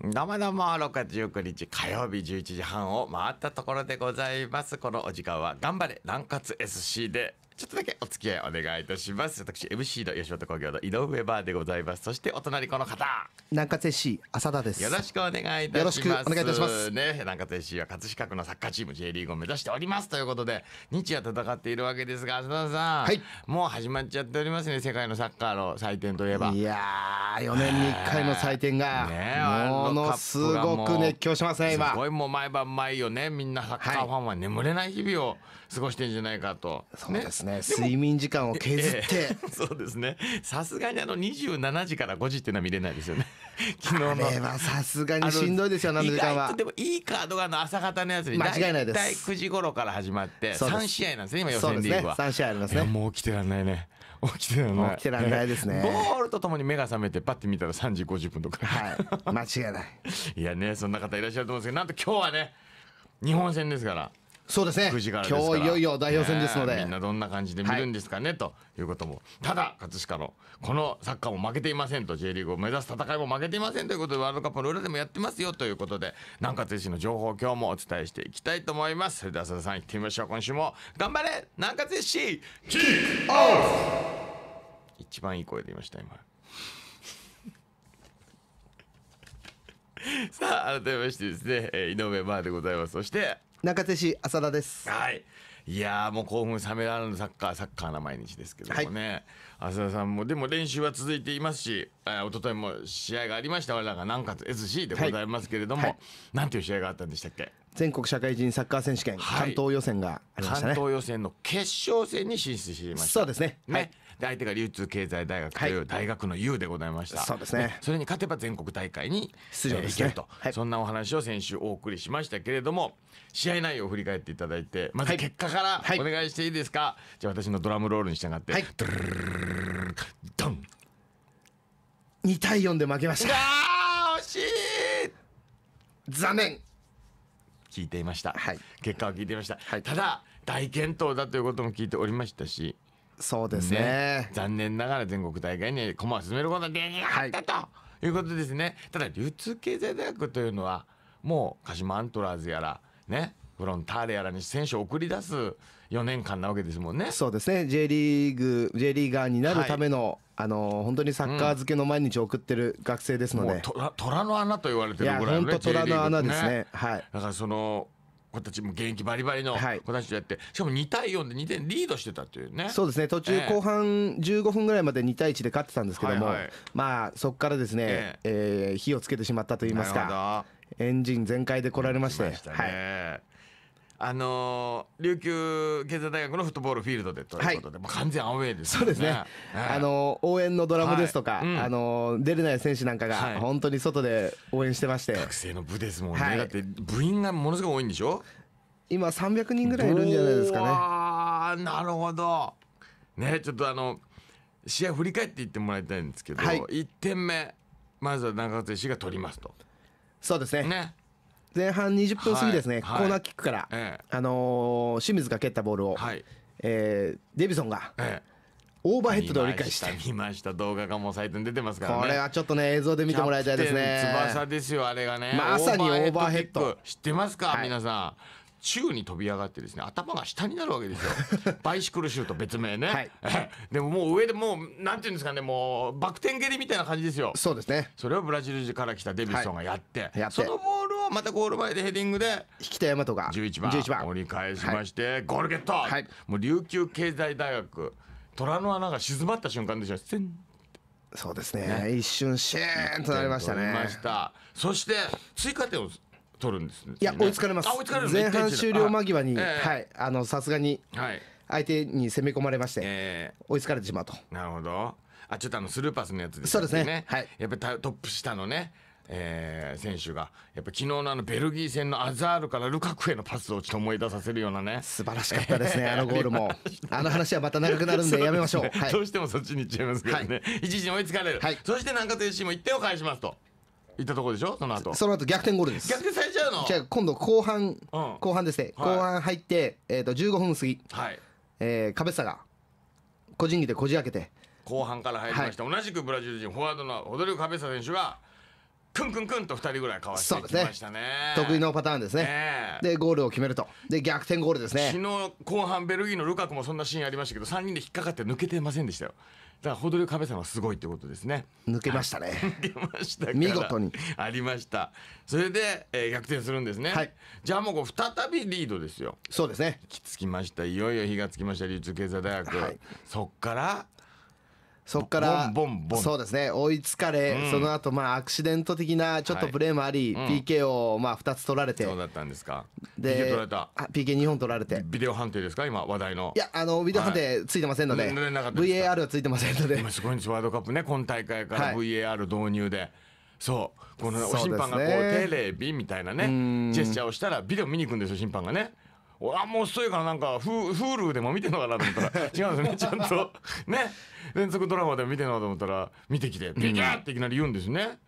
どうもどうも6月19日火曜日11時半を回ったところでございます。このお時間は頑張れ南葛 SC でちょっとだけお付き合いお願いいたします。私 MC の吉本興業の井上バーでございます。そしてお隣この方。南葛 FC 浅田です。よろしくお願いいたします。よろしくお願いいたします。ね南葛 FC は葛飾区のサッカーチーム J リーグを目指しております。ということで日夜戦っているわけですが浅田さん、はい。もう始まっちゃっておりますね。世界のサッカーの祭典といえば。いやー4年に1回の祭典がねえものすごく熱狂しますね今。すごいもう毎晩毎夜ねみんなサッカーファンは眠れない日々を過ごしてんじゃないかと、そうですねも睡眠時間を削って、ええ そうですね。さすがにあの27時から5時っていうのは見れないですよね。昨日の。あれはさすがにしんどいですよあの7時間は。でもいいカードがあの朝方のやつに間違いないです。大体9時頃から始まってそうです。3試合なんですね今予選リーグは。3試合ありますね。もう起きてらんないね。起きてらんない。起きてらんないですね。ボールとともに目が覚めてパッて見たら3時50分とか。はい。間違いない。いやねそんな方いらっしゃると思うんですけどなんと今日はね日本戦ですからそうですね。9時からですから。今日いよいよ代表戦ですので、みんなどんな感じで見るんですかね、ということも。ただ葛飾のこのサッカーも負けていませんと J リーグを目指す戦いも負けていませんということでワールドカップの裏でもやってますよということで南葛市の情報を今日もお伝えしていきたいと思います。それでは浅田さん行ってみましょう。今週も頑張れ。南葛市キックオフ。一番いい声で言いました今。さあ改めましてですね、えー井上バーでございます。そして中手市浅田です。はい。いやーもう興奮冷められるサッカーサッカーな毎日ですけどもね、浅田さんもでも練習は続いていますし、えー、一昨日も試合がありました。我らが南葛 SC でございますけれども、はい。はい。なんていう試合があったんでしたっけ？全国社会人サッカー選手権はい。関東予選がありました関ね、東予選の決勝戦に進出していました。そうですね。はい。で相手が流通経済大学という大学の U でございました、そうですね。それに勝てば全国大会に出場ですね。えー行けると、はい。そんなお話を先週お送りしましたけれども試合内容を振り返っていただいてまず結果からはい。お願いしていいですか、じゃあ私のドラムロールに従って、はい。ドゥルルルルルルルドン2対4で負けましたあー惜しい残念聞いていました、はい。結果を聞いていました、はい。ただ大健闘だということも聞いておりましたし。そうですね。残念ながら全国大会に駒を進めることができなかったということですね、ただ流通経済大学というのはもう鹿島アントラーズやらねフロンターレやらに選手を送り出す4年間なわけですもんね。そうですね。J リーグ J リーガーになるための、あの本当にサッカー漬けの毎日を送ってる学生ですので、もう虎虎の穴と言われてるぐらいのね虎の穴ですね。はい。だからその子たちも現役バリバリのはい。子たちとやって、しかも2対4で2点リードしてたというね。そうですね。途中ええ後半15分ぐらいまで2対1で勝ってたんですけども、はいはい。まあそこからですね、ええ。ー火をつけてしまったといいますかなエンジン全開で来られましてね。はい、あのー琉球経済大学のフットボールフィールドでということで、もう完全アウェーですよそうですね、ええあの応援のドラムですとか、はい。うん。あの出れない選手なんかはい。が本当に外で応援してまして、学生の部ですもんね、はい。だって部員がものすごい多いんでしょ？今300人ぐらいいるんじゃないですかね。ああなるほど。ねちょっとあの試合振り返っていってもらいたいんですけど、はい。1点目まずは中勝氏が取りますと。そうですね。ね前半20分過ぎですね、コーナーキックから、ええ。あのー清水が蹴ったボールを、はい。えーデビソンがええ。オーバーヘッドで折り返した見ました。動画がもうサイトに出てますからね。これはちょっとね映像で見てもらいたいですね。翼ですよあれがね。まさにオーバーヘッド。知ってますか、はい。皆さん宙に飛び上がってですね頭が下になるわけですよ。バイシクルシュート別名ね、はい。え でももう上でもうなんていうんですかねもうバク転蹴りみたいな感じですよ。そうですね。それをブラジルから来たデビッソンがやって,、い。やって。そのボールをまたゴール前でヘディングで引田大和が11番。11番。折り返しまして、ゴールゲット、はい。もう流通経済大学虎の穴が静まった瞬間でしょせんそうですね。一瞬シェーンとなりましたね。ました。そして追加点を取るんですね。いや追いつかれます。あ追いつかれる前半終了間際に、はいあのさすがにはい。相手に攻め込まれまして、え追いつかれてしまうと。ーなるほど。あちょっとあのスルーパスのやつそうですね。はい。やっぱりタトップ下のねえー選手がやっぱ昨日のあのベルギー戦のアザールからルカクへのパスをちょっと思い出させるようなね。素晴らしかったですね あのゴールも。あの話はまた長くなるんでや。めましょうねはいどうしてもそっちに行っちゃいますけどね、一時に追いつかれる、はいそして南葛 FC も1点を返しますといったところでしょ？その後。その後逆転ゴールです。逆転されちゃうの？じゃあ今度後半、後半ですね、はい。後半入って、えー、と15分過ぎ、はい。えー、壁下が個人技でこじ開けて。後半から入りました、同じくブラジル人フォワードのホドリゴ・カベサ選手がクンクンクンと2人ぐらいかわしていきましたね。得意のパターンですね。ねでゴールを決めると。で逆転ゴールです昨ね日後半ベルギーのルカクもそんなシーンありましたけど3人で引っかかって抜けてませんでしたよ。だからホドリカベさんはすごいってことですね。抜けましたね。抜けました見事に。ありました。それで、えー逆転するんですね、はい。じゃあもうこう再びリードですよ。そうですね。きつきました。いよいよ火がつきました。流通経済大学、はい。そっからそっからボンボンボン。そうですね。追いつかれ、うん。その後まあアクシデント的なちょっとプレーもあり、はいうん PK をまあ2つ取られて。そうだったんですか？で PK 取られた？あ PK2 本取られて。ビデオ判定ですか？今話題の。いやあのビデオ判定ついてませんので、はい VAR はついてませんので。今すごいんです。ワールドカップね今大会からはい。VAR 導入で、そう。このそうですね。審判がこうテレビみたいなねん。ジェスチャーをしたらビデオ見に行くんですよ審判がね俺はもう遅いからなんかフ Hulu でも見てんのかなと思ったら 違うんですねちゃんと。ね。連続ドラマでも見てんのかと思ったら見てきてピギャーっていきなり言うんですね。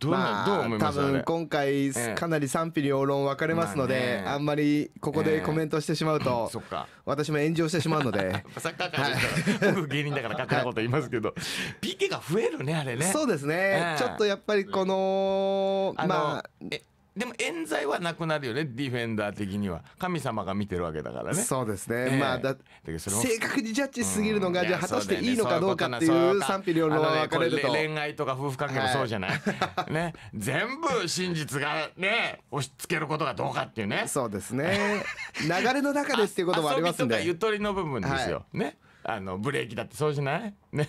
どうな、まあどう思いま多す？あれ。分今回えかなり賛否両論分かれますので、まあんまりここでコメントしてしまうと、私も炎上してしまうので。サッカー界としたら僕芸人だから勝手なこと言いますけど PK が増えるねあれね。そうですね、ええ。ちょっとやっぱりこのまあえでも冤罪はなくなるよねディフェンダー的には。神様が見てるわけだからね。そうですね、ええ。まあだ正確にジャッジしすぎるのが、うん。じゃあ果たしていいのかどうかっていう賛否両論は分かれると、ねこ恋愛とか夫婦関係もそうじゃない、ね。全部真実がね押し付けることがどうかっていうね。そうですね。流れの中でっていうこともありますんで。遊びとかゆとりの部分ですよ、ね。あのブレーキだってそうじゃない？ね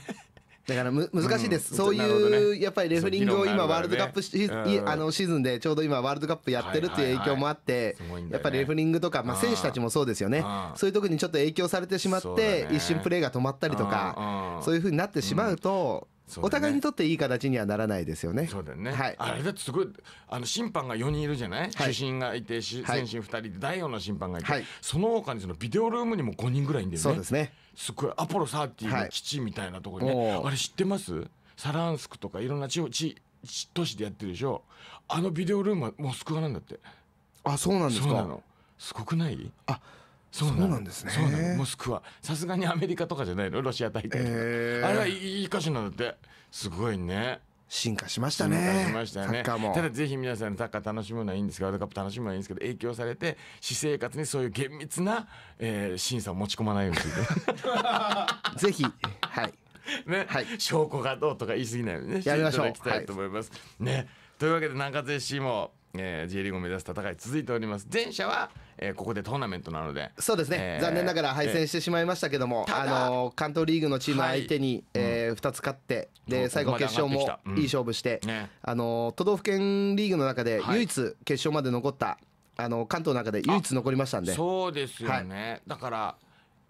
だからむ難しいです、うん。そういう、ね。やっぱりレフェリングを今ワールドカップシ,、うん。あのシーズンでちょうど今ワールドカップやってるっていう影響もあって、はいはいはいね。やっぱりレフェリングとか、まあ、うん。選手たちもそうですよね、うん。そういう時にちょっと影響されてしまって、ね。一瞬プレーが止まったりとか、うん。そういうふうになってしまうと、そうだね。お互いにとっていい形にはならないですよね。そうだよね、はい。あれだってすごいあの審判が4人いるじゃない、はい。主審がいて選手2人で第4の審判がいて、はい。その他にそのビデオルームにも5人ぐらいいんだよね。そうですね。すごいアポロ30はいの基地みたいなところにね、おーあれ知ってます？サランスクとかいろんな地方地地都市でやってるでしょ？あのビデオルームはモスクワなんだって。あそうなんですか。そうなの。すごくない？あそうなんですね。そうなのモスクワ。さすがにアメリカとかじゃないの？ロシア大会とか、へー。あれはいい箇所なんだって。すごいね。進化しました進ね化しましたよね。ただぜひ皆さんサッカー楽しむのはいいんですけどワールドカップ楽しむのはいいんですけど影響されて私生活にそういう厳密な、えー審査を持ち込まないようにして ぜひ。はい。ね、はい。証拠がどうとか言い過ぎないようにねやりましょう。ていきたいと思います、ね。というわけで南葛 FC も、えー、J リーグを目指す戦い続いております。前者は、えーここでトーナメントなので。そうですね、えー残念ながら敗戦してしまいましたけども、あの関東リーグのチーム相手に、え2つ勝ってで最後決勝もいい勝負して、ね。あの都道府県リーグの中ではい。唯一決勝まで残った、あの関東の中で唯一残りましたんで。そうですよね、だから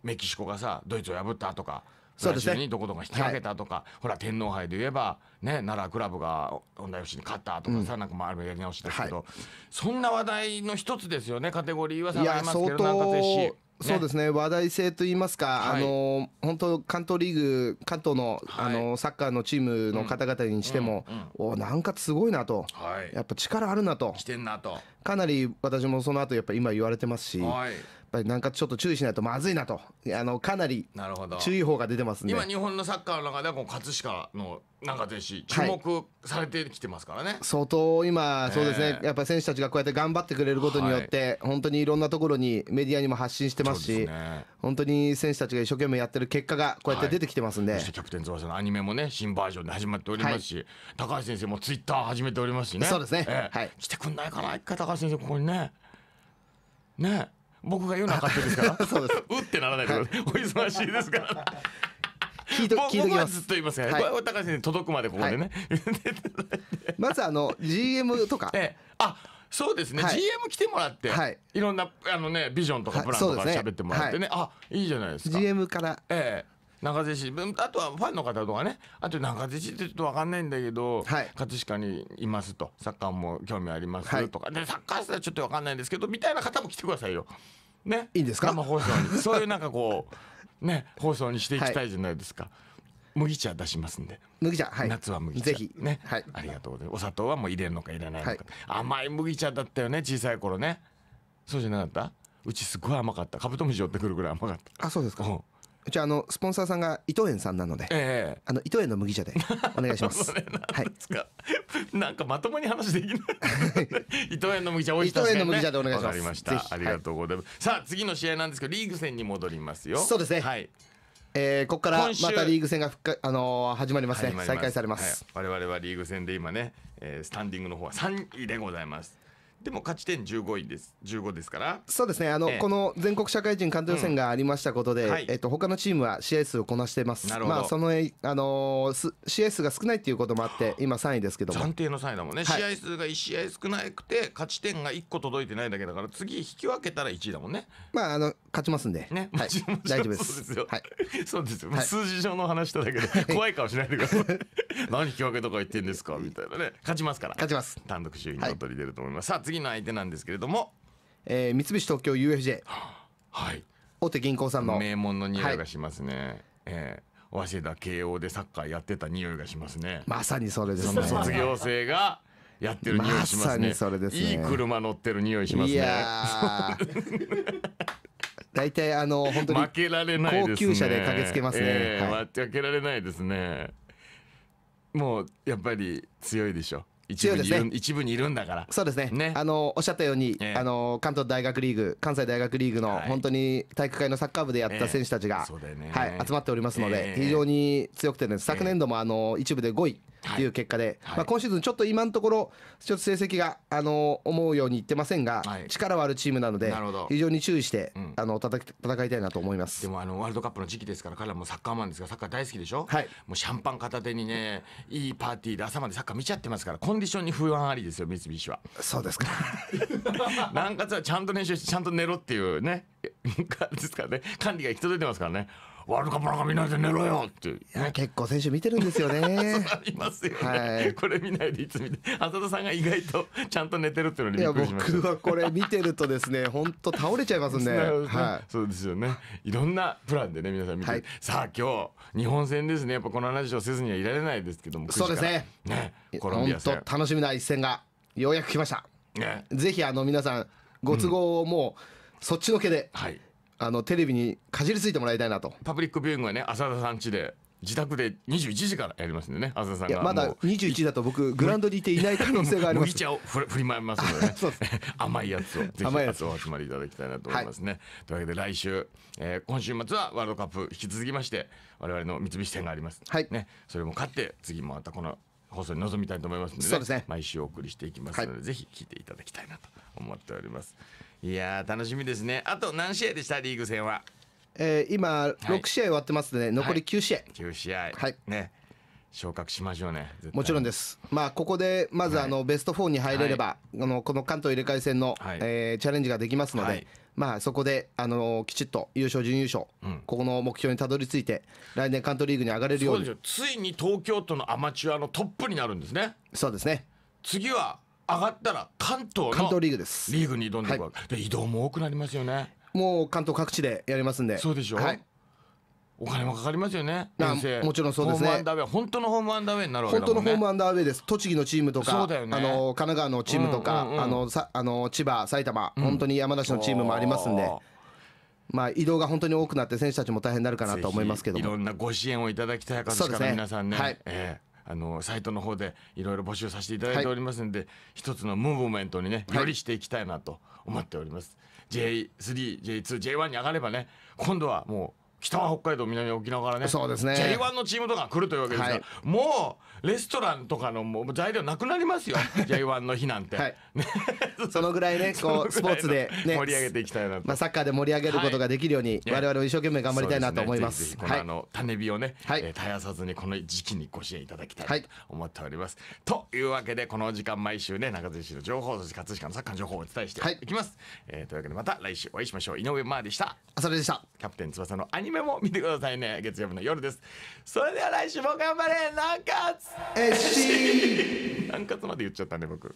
メキシコがさドイツを破ったとかそうですね。にどこどこが引き分けたとか、ほら天皇杯で言えばね奈良クラブが本田 FC に勝ったとかさ、なんかまああれもやり直しですけど、はそんな話題の一つですよねカテゴリーは下がりますけ相ど南葛 FC 当、そうですね話題性といいますか、はい。あの本当関東リーグ関東の,、はい。あのサッカーのチームの方々にしても、おなんかすごいなと、はい。やっぱ力あるなと。来てんなとかなり私もその後やっぱり今言われてますし、やっはいぱりなんかちょっと注意しないとまずいなと。あのかなり注意報が出てますんで。今日本のサッカーの中ではこの葛飾の中でし注目されてきてますからね、相当今そうですね、ええやっぱり選手たちがこうやって頑張ってくれることによって、本当にいろんなところにメディアにも発信してますしすね。本当に選手たちが一生懸命やってる結果がこうやって出てきてますんで、そしてキャプテン翼のアニメもね新バージョンで始まっておりますし、高橋先生もツイッター始めておりますしね。そうですね。ええ。はい。来てくんないかな一回高橋先生ここにね。ね。え僕が言うのは勝手ですか？ら そうです。うってならないでください、お忙しいですから。聞いと僕聞いときます。ずっと言いますから、はい。高橋先生届くまでここでね、まずあの GM とか。ええ。あそうですね、はい。GM 来てもらって、はい。い、ろんなあのねビジョンとかはいプランとか喋ってもらってね、あいいじゃないですか。GM から。ええ中瀬市。うんあとはファンの方とかね。あと中瀬市ってちょっと分かんないんだけど、はい。葛飾にいますと。サッカーも興味ありますはい。とか、でサッカーしたらちょっと分かんないんですけどみたいな方も来てくださいよ。ね、いいんですか？生放送に。そういうなんかこうね放送にしていきたいじゃないですか。麦茶出しますんで、麦茶はい。夏は麦茶。ぜひ。ね、はい。ありがとうございます。お砂糖はもう入れるのか入れないのか、はい。甘い麦茶だったよね小さい頃ね。そうじゃなかった？うちすごい甘かった。カブトムシ寄ってくるぐらい甘かった。あそうですか？うんうちあのスポンサーさんが伊藤園さんなのでええ。あの伊藤園の麦茶でお願いします。はい。なんかまともに話できない。伊藤園の麦茶美味しい伊藤園の麦茶でお願いします。わかりました。ありがとうございます、さあ次の試合なんですけどリーグ戦に戻りますよ。そうですね。はい。えーここからまたリーグ戦が復活あのー始まりますね。始まり再開されます、はい、我々はリーグ戦で今ね、えースタンディングの方は3位でございますでも勝ち点15位です。15ですから。そうですね。あの、ええ。この全国社会人関東予選がありましたことで、うんはい。えっと他のチームは試合数をこなしてます。なるほど。まあそのえあのーす試合数が少ないっていうこともあって今3位ですけども。暫定の3位だもんね、はい。試合数が1試合少なくて勝ち点が1個届いてないだけだから次引き分けたら1位だもんね。まああの勝ちますんで、ね、はい。大丈夫でそうですすよ。はい、そうですよ。はい。数字上の話しただけで怖い顔しないでください。何引き分けとか言ってんですかみたいなね。勝ちますから。勝ちます。単独首位にの取り出ると思います。さあ次の相手なんですけれども、えー三菱東京 UFJ はい。大手銀行さんの。名門の匂いがしますね。えー早稲田慶応でサッカーやってた匂いがしますね。まさにそれですそねの卒業生がやってる匂いしますね。まさにそれですね。いい車乗ってる匂いしますいね。やー。大体あの本当に負けられない高級車で駆けつけますね。ええはい。負けられないですね。もうやっぱり強いでしょ一部ね。一部にいるんだから。そうですね。ね。あのおっしゃったように、ええ。あの関東大学リーグ関西大学リーグのはい。本当に体育会のサッカー部でやった選手たちが、ええそうだよね。はい、集まっておりますので、ええ。非常に強くてです昨年度もあの一部で5位っていう結果で、はい。まあ、今シーズンちょっと今のところちょっと成績があの思うようにいってませんが、はい。力はあるチームなので非常に注意して、ん。あの戦いたいなと思います。で。もあのワールドカップの時期ですから彼らもサッカーマンですからサッカー大好きでしょ、はい。もうシャンパン片手にねいいパーティーで朝までサッカー見ちゃってますからコンディションに不安ありですよ三菱は。そうですか。南葛はちゃんと練習してちゃんと寝ろっていうねですからね。管理が行き届いてますからねワールドカップなんか見ないで寝ろよ。って。いういや結構選手見てるんですよね。ありますよね、はい。これ見ないでいつ見て。浅田さんが意外とちゃんと寝てるっていうのにびっいやくりしました。僕はこれ見てるとですね本当倒れちゃいますね。はそうですよね。いろんなプランでね皆さん見て、はい。さあ今日日本戦ですね。やっぱこの話をせずにはいられないですけども9時からそうですね。ね。い、コロンビア戦。本当楽しみな一戦がようやく来ました。ね。ぜひあの皆さんご都合をもうそっちのけで、はいあのテレビにかじりついてもらいたいなと。パブリックビューイングはね浅田さん家で自宅で21時からやりますんでね浅田さんいやまだがもう21だと僕グラウンドにいていない可能性があります。麦茶を振り回りますのでね。そうです。甘いやつをぜひ甘いやつお集まりいただきたいなと思いますね、というわけで来週、えー今週末はワールドカップ引き続きまして我々の三菱戦があります、はい。ね、それも勝って次もまたこの放送に臨みたいと思いますので,、そうですね。毎週お送りしていきますので、ぜひ聞いていただきたいなと思っておりますいやー楽しみですね。あと何試合でした？リーグ戦は。えー今6試合終わってますので残り9試合。9試合、はい。ね。昇格しましょうね。もちろんです。まあここでまずはい。あのベスト4に入れれば、あのこの関東入れ替え戦の、はい。えーチャレンジができますので、はい。まあそこであのきちっと優勝準優勝、うん。ここの目標にたどり着いて来年関東リーグに上がれるよそううにですよ。ついに東京都のアマチュアのトップになるんですね。そうですね。次は上がったら関東の関東リーグです。リーグに挑んでいくわけ、で移動も多くなりますよね。もう関東各地でやりますんで。そうでしょ、はい。お金もかかりますよねもちろんそうですね。ホームアンダーウェイ本当のホームアンダーウェイになるわけ本だもんね。当のホームアンダーウェイです。栃木のチームとか、ね。あの神奈川のチームとか、うんうんうんあのさあの千葉、埼玉、本当に山梨のチームもありますんで。まあ移動が本当に多くなって選手たちも大変になるかなと思いますけどいろんなご支援をいただきたい方ですねら皆さんね。はい。ええあのサイトの方でいろいろ募集させていただいておりますので、一つのムーブメントにねよりしていきたいなと思っております、J3、J2、J1 に上がればね今度はもう北は北海道南は沖縄からね。そうですね。J1 のチームとか来るというわけですから、はい。もうレストランとかのもう材料なくなりますよ。J1 の日なんて、はい。そのぐらいね、こう スポーツでね、盛り上げていきたいなと。まあサッカーで盛り上げることができるように、い。我々も一生懸命頑張りたいなと思います。ねこはい。のあの種火をね、はい。えー絶やさずにこの時期にご支援いただきたはいいと思っております。というわけでこの時間毎週ね中津市の情報そして葛飾のサッカーの情報をお伝えしてはい。いきます。えーというわけでまた来週お会いしましょう。井上真央でした。あそれでした。キャプテン翼のアニメも見てくださいね月曜日の夜です。それでは来週も頑張れ南葛!南葛 まで言っちゃったね僕。